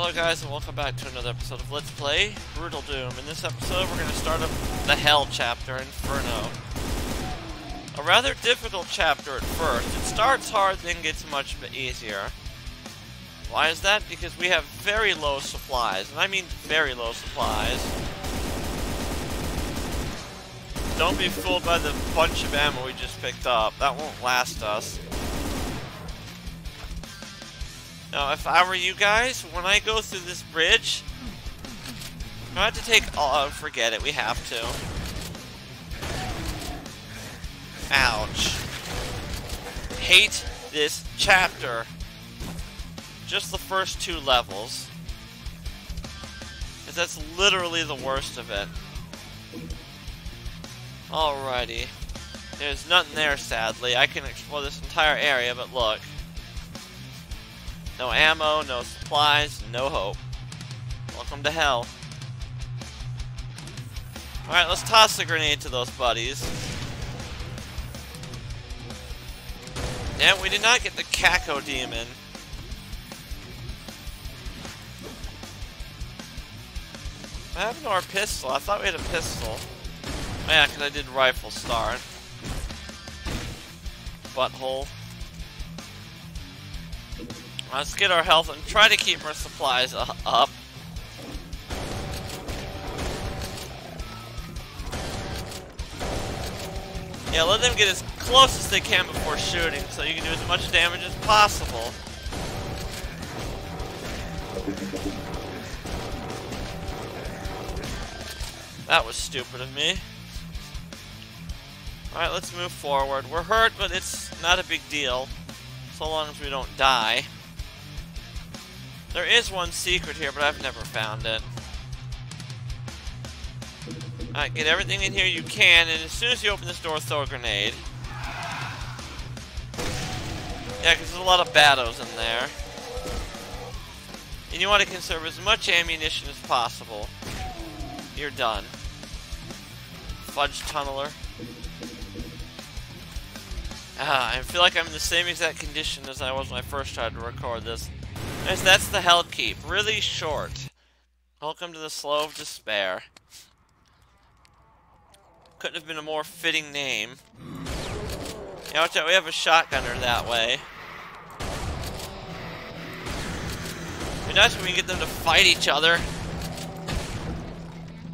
Hello guys and welcome back to another episode of Let's Play Brutal Doom. In this episode we're going to start up the Hell chapter, Inferno. A rather difficult chapter at first. It starts hard then gets much easier. Why is that? Because we have very low supplies, and I mean very low supplies. Don't be fooled by the bunch of ammo we just picked up. That won't last us. Now, if I were you guys, when I go through this bridge, I'm have to take. Oh, forget it. We have to. Ouch. Hate this chapter. Just the first two levels. Because that's literally the worst of it. Alrighty. There's nothing there, sadly. I can explore this entire area, but look. No ammo, no supplies, no hope. Welcome to hell. Alright, let's toss the grenade to those buddies. Yeah, we did not get the Kako Cacodemon. What happened to our pistol? I thought we had a pistol. Oh, yeah, because I did rifle start. Butthole. Let's get our health and try to keep our supplies up. Yeah, let them get as close as they can before shooting so you can do as much damage as possible. That was stupid of me. Alright, let's move forward. We're hurt, but it's not a big deal. So long as we don't die. There is one secret here, but I've never found it. Alright, get everything in here you can, and as soon as you open this door, throw a grenade. Yeah, because there's a lot of battles in there. And you want to conserve as much ammunition as possible. You're done. Fudge tunneler. Ah, I feel like I'm in the same exact condition as I was when I first tried to record this. That's the Hell Keep. Really short. Welcome to the Slough of Despair. Couldn't have been a more fitting name. Yeah, watch out, we have a shotgunner that way. Be nice we can get them to fight each other.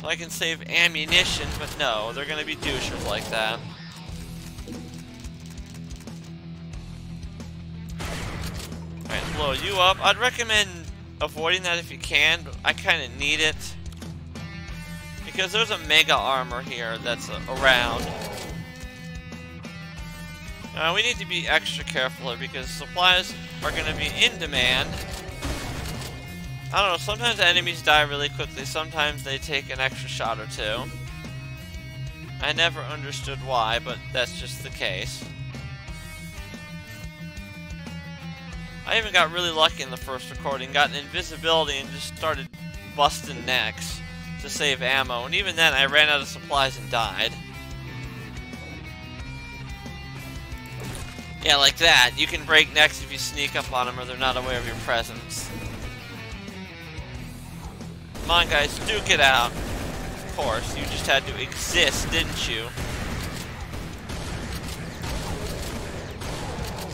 So I can save ammunition, but no, they're gonna be douchers like that. Blow you up. I'd recommend avoiding that if you can, but I kind of need it. Because there's a mega armor here that's around. Uh, we need to be extra careful because supplies are going to be in demand. I don't know, sometimes enemies die really quickly, sometimes they take an extra shot or two. I never understood why, but that's just the case. I even got really lucky in the first recording, got an invisibility and just started busting necks to save ammo, and even then I ran out of supplies and died. Yeah, like that. You can break necks if you sneak up on them or they're not aware of your presence. Come on guys, duke it out. Of course, you just had to exist, didn't you?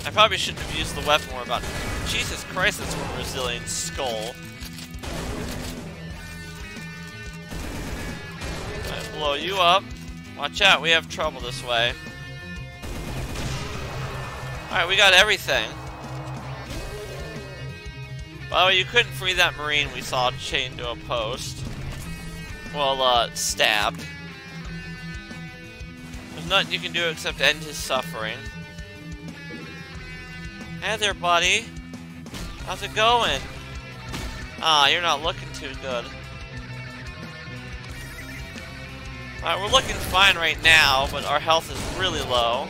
I probably shouldn't have used the weapon more about... Jesus Christ, that's one resilient skull. I blow you up. Watch out, we have trouble this way. Alright, we got everything. By the way, you couldn't free that marine we saw chained to a post. Well, uh, stabbed. There's nothing you can do except end his suffering. Hey there, buddy. How's it going? Ah, you're not looking too good. Alright, we're looking fine right now, but our health is really low.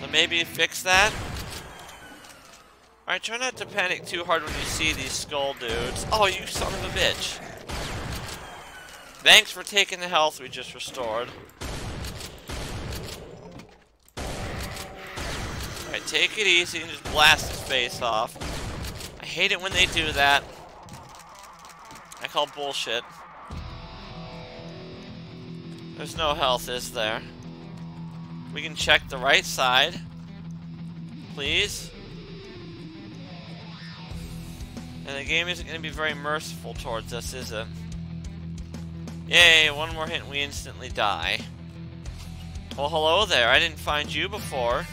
So maybe fix that? Alright, try not to panic too hard when you see these skull dudes. Oh, you son of a bitch. Thanks for taking the health we just restored. Take it easy and just blast his face off. I hate it when they do that. I call bullshit. There's no health, is there? We can check the right side. Please. And the game isn't going to be very merciful towards us, is it? Yay, one more hit and we instantly die. Well, hello there. I didn't find you before.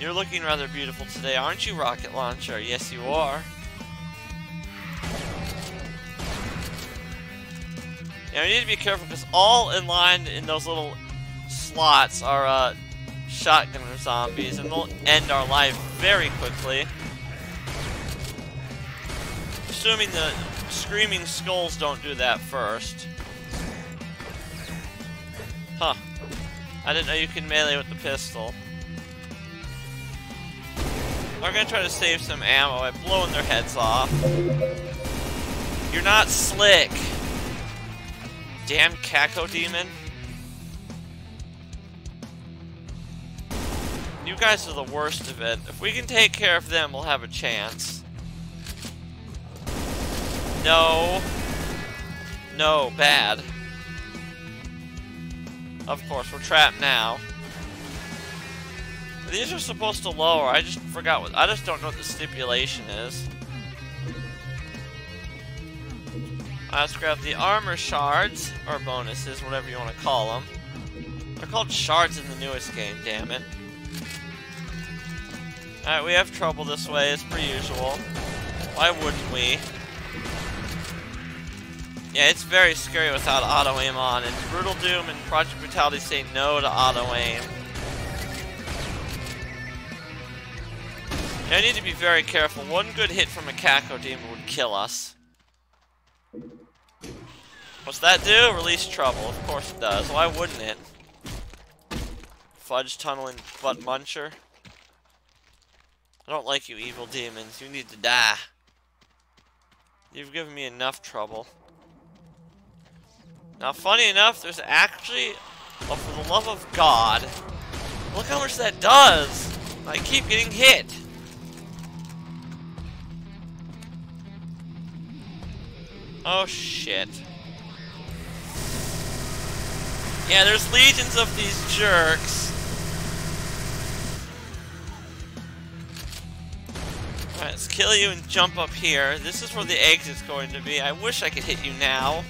You're looking rather beautiful today, aren't you, Rocket Launcher? Yes, you are. Now, we need to be careful because all in line in those little slots are uh, shotgunner zombies, and they'll end our life very quickly. Assuming the screaming skulls don't do that first. Huh. I didn't know you can melee with the pistol. We're gonna try to save some ammo by blowing their heads off. You're not slick! Damn Cacodemon. You guys are the worst of it. If we can take care of them, we'll have a chance. No. No, bad. Of course, we're trapped now. These are supposed to lower. I just forgot what. I just don't know what the stipulation is. Let's grab the armor shards, or bonuses, whatever you want to call them. They're called shards in the newest game, damn it. Alright, we have trouble this way, as per usual. Why wouldn't we? Yeah, it's very scary without auto-aim on, and Brutal Doom and Project Brutality say no to auto-aim. I need to be very careful. One good hit from a Cacodemon would kill us. What's that do? Release trouble. Of course it does. Why wouldn't it? Fudge tunneling butt muncher. I don't like you evil demons. You need to die. You've given me enough trouble. Now, funny enough, there's actually, oh, for the love of God, look how much that does. I keep getting hit. Oh, shit. Yeah, there's legions of these jerks. Alright, let's kill you and jump up here. This is where the exit's going to be. I wish I could hit you now.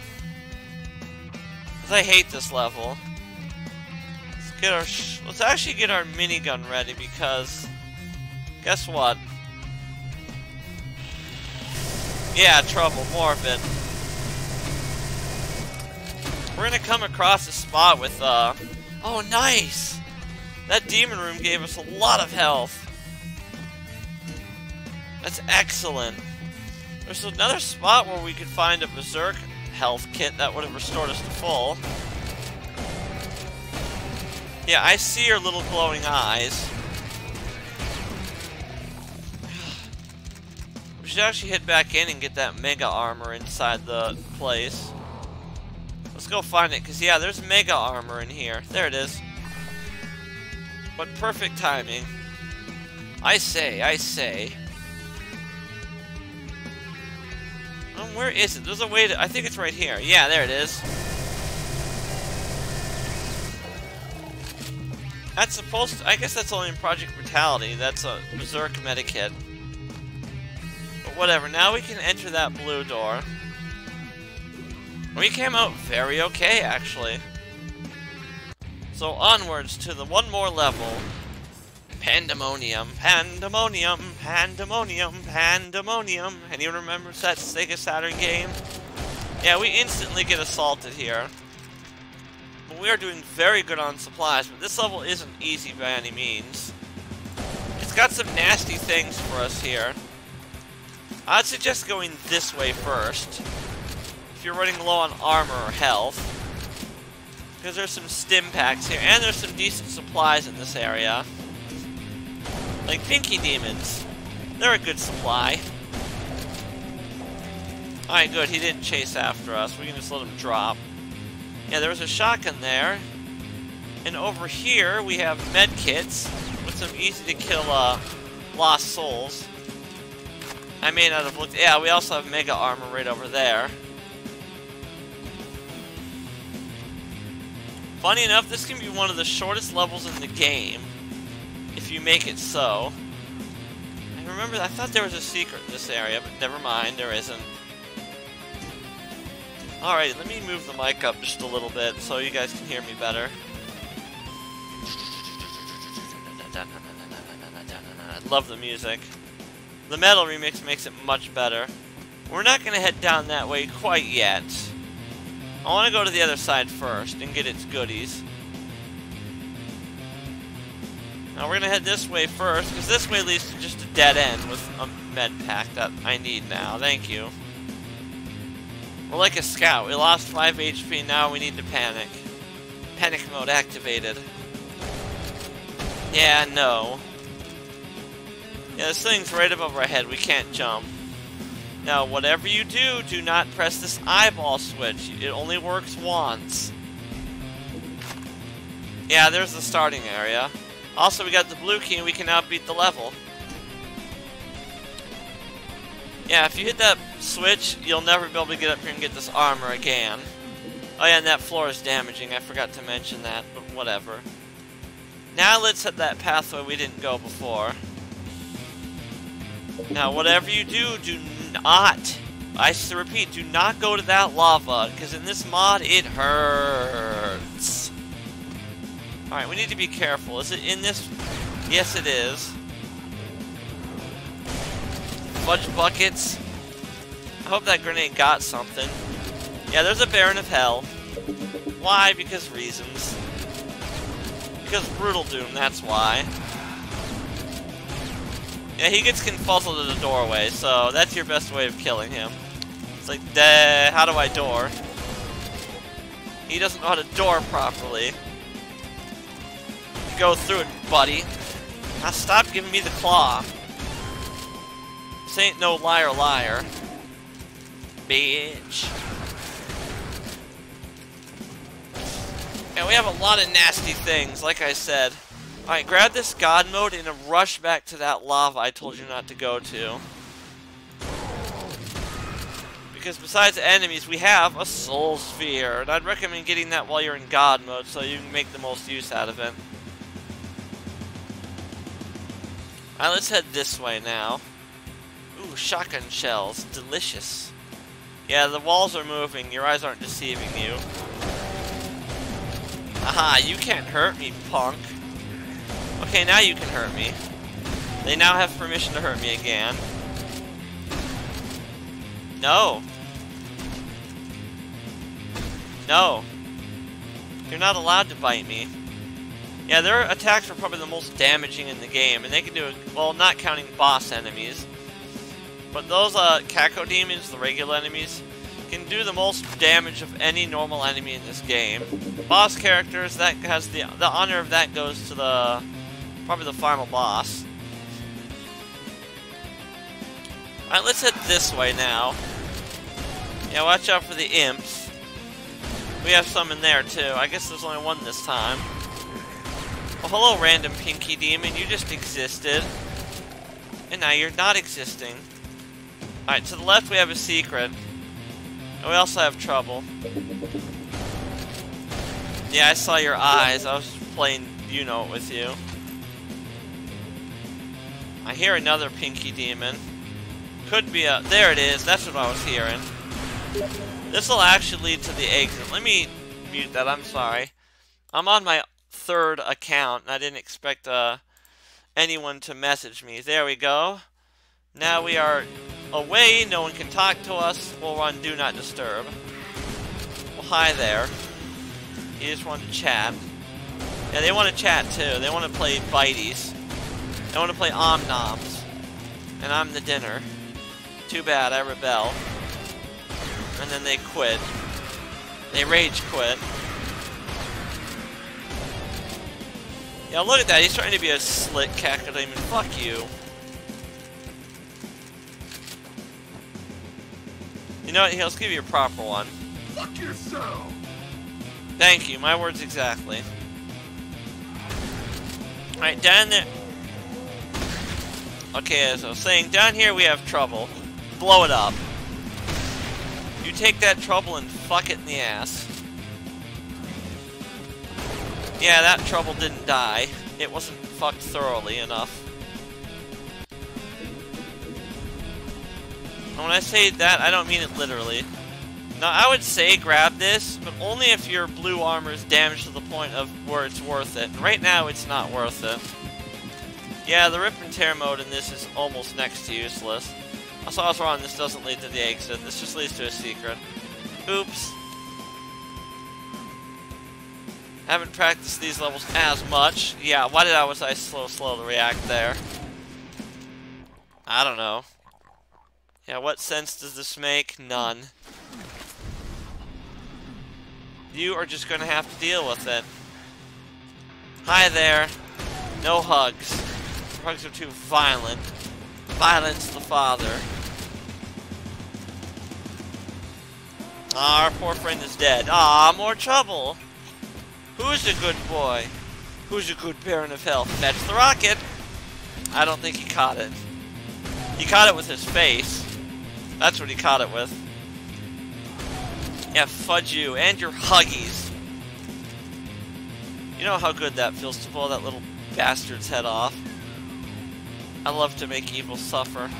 Because I hate this level. Let's get our... let's actually get our minigun ready because... Guess what? Yeah, trouble. More of it. We're gonna come across a spot with, uh... Oh, nice! That demon room gave us a lot of health. That's excellent. There's another spot where we could find a Berserk health kit that would have restored us to full. Yeah, I see your little glowing eyes. We should actually head back in and get that Mega Armor inside the place. Let's go find it, because yeah, there's Mega Armor in here. There it is. But perfect timing. I say, I say. Um, where is it? There's a way to... I think it's right here. Yeah, there it is. That's supposed to... I guess that's only in Project Brutality. That's a Berserk Medikit. But whatever. Now we can enter that blue door. We came out very okay, actually. So onwards to the one more level. Pandemonium, Pandemonium, Pandemonium, Pandemonium. Anyone remembers that Sega Saturn game? Yeah, we instantly get assaulted here. But we are doing very good on supplies, but this level isn't easy by any means. It's got some nasty things for us here. I'd suggest going this way first if you're running low on armor or health. Because there's some stim packs here, and there's some decent supplies in this area. Like Pinky Demons. They're a good supply. Alright, good. He didn't chase after us. We can just let him drop. Yeah, there was a shotgun there. And over here, we have med kits with some easy-to-kill uh, lost souls. I may not have looked. Yeah, we also have Mega Armor right over there. Funny enough, this can be one of the shortest levels in the game. If you make it so. I remember, I thought there was a secret in this area, but never mind, there isn't. Alright, let me move the mic up just a little bit so you guys can hear me better. I love the music. The metal remix makes it much better. We're not going to head down that way quite yet. I want to go to the other side first and get its goodies. Now we're going to head this way first, because this way leads to just a dead end with a med pack that I need now. Thank you. We're like a scout. We lost 5 HP, now we need to panic. Panic mode activated. Yeah, no. Yeah, this thing's right above our head. We can't jump. Now, whatever you do, do not press this eyeball switch. It only works once. Yeah, there's the starting area. Also, we got the blue key and we can now beat the level. Yeah, if you hit that switch, you'll never be able to get up here and get this armor again. Oh yeah, and that floor is damaging. I forgot to mention that, but whatever. Now let's hit that pathway we didn't go before. Now, whatever you do, do not, I repeat, do not go to that lava, because in this mod, it hurts. Alright, we need to be careful. Is it in this? Yes, it is fudge buckets. I hope that grenade got something. Yeah, there's a Baron of Hell. Why? Because reasons. Because Brutal Doom, that's why. Yeah, he gets confuzzled in the doorway, so that's your best way of killing him. It's like, Duh, how do I door? He doesn't know how to door properly. Go through it, buddy. Now stop giving me the claw. This ain't no liar liar. Bitch. And we have a lot of nasty things, like I said. Alright, grab this God mode and rush back to that lava I told you not to go to. Because besides enemies, we have a Soul Sphere. And I'd recommend getting that while you're in God mode so you can make the most use out of it. Alright, let's head this way now. Ooh, shotgun shells. Delicious. Yeah, the walls are moving. Your eyes aren't deceiving you. Aha, you can't hurt me, punk. Okay, now you can hurt me. They now have permission to hurt me again. No. No. You're not allowed to bite me. Yeah, their attacks are probably the most damaging in the game, and they can do it, well, not counting boss enemies. But those uh, Cacodemons, the regular enemies, can do the most damage of any normal enemy in this game. Boss characters, that has the the honor of that goes to the probably the final boss. Alright, let's head this way now. Yeah, watch out for the imps. We have some in there too. I guess there's only one this time. Well, hello, random pinky demon. You just existed. And now you're not existing. Alright, to the left we have a secret. And we also have trouble. Yeah, I saw your eyes. I was playing you-know it with you. I hear another pinky demon. Could be a... There it is. That's what I was hearing. This will actually lead to the exit. Let me mute that. I'm sorry. I'm on my third account, and I didn't expect uh, anyone to message me. There we go. Now we are away, no one can talk to us, we'll run Do Not Disturb. Well, hi there. You just want to chat. Yeah, they want to chat too. They want to play Bites. They want to play Omnoms. And I'm the dinner. Too bad, I rebel. And then they quit. They rage quit. Yeah, look at that. He's trying to be a slick Cacodemon. Fuck you. You know what? Here, let's give you a proper one. Fuck yourself! Thank you. My words exactly. Alright, down there. Okay, as I was saying, down here we have trouble. Blow it up. You take that trouble and fuck it in the ass. Yeah, that trouble didn't die. It wasn't fucked thoroughly enough. And when I say that, I don't mean it literally. Now, I would say grab this, but only if your blue armor is damaged to the point of where it's worth it. right now, it's not worth it. Yeah, the rip and tear mode in this is almost next to useless. Also, I was wrong, this doesn't lead to the exit. This just leads to a secret. Oops. Haven't practiced these levels as much. Yeah, why did I was I slow slow to react there? I don't know. Yeah, what sense does this make? None. You are just gonna have to deal with it. Hi there. No hugs. Hugs are too violent. Violence the father. Our poor friend is dead. Ah, more trouble. Who's a good boy? Who's a good parent of health? That's the rocket. I don't think he caught it. He caught it with his face. That's what he caught it with. Yeah, fudge you and your huggies. You know how good that feels to blow that little bastard's head off. I love to make evil suffer.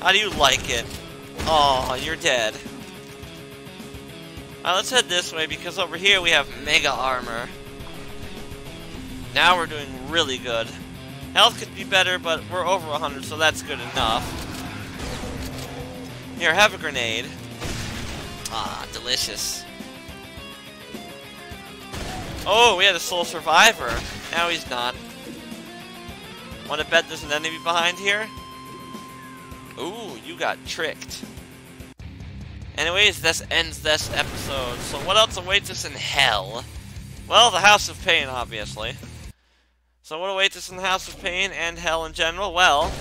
How do you like it? Oh, you're dead. Alright, let's head this way because over here we have Mega Armor. Now we're doing really good. Health could be better, but we're over 100, so that's good enough. Here, have a grenade. Ah, delicious. Oh, we had a sole survivor. Now he's not. Want to bet there's an enemy behind here? Ooh, you got tricked. Anyways, this ends this episode. So what else awaits us in hell? Well, the House of Pain, obviously. So what awaits us in the House of Pain and hell in general? Well,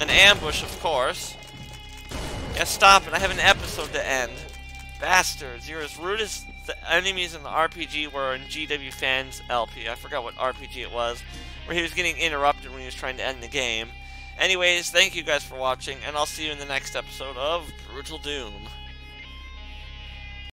an ambush, of course. Yeah, stop it. I have an episode to end. Bastards, you're as rude as the enemies in the RPG were in GW Fans LP. I forgot what RPG it was. Where he was getting interrupted when he was trying to end the game. Anyways, thank you guys for watching, and I'll see you in the next episode of Brutal Doom.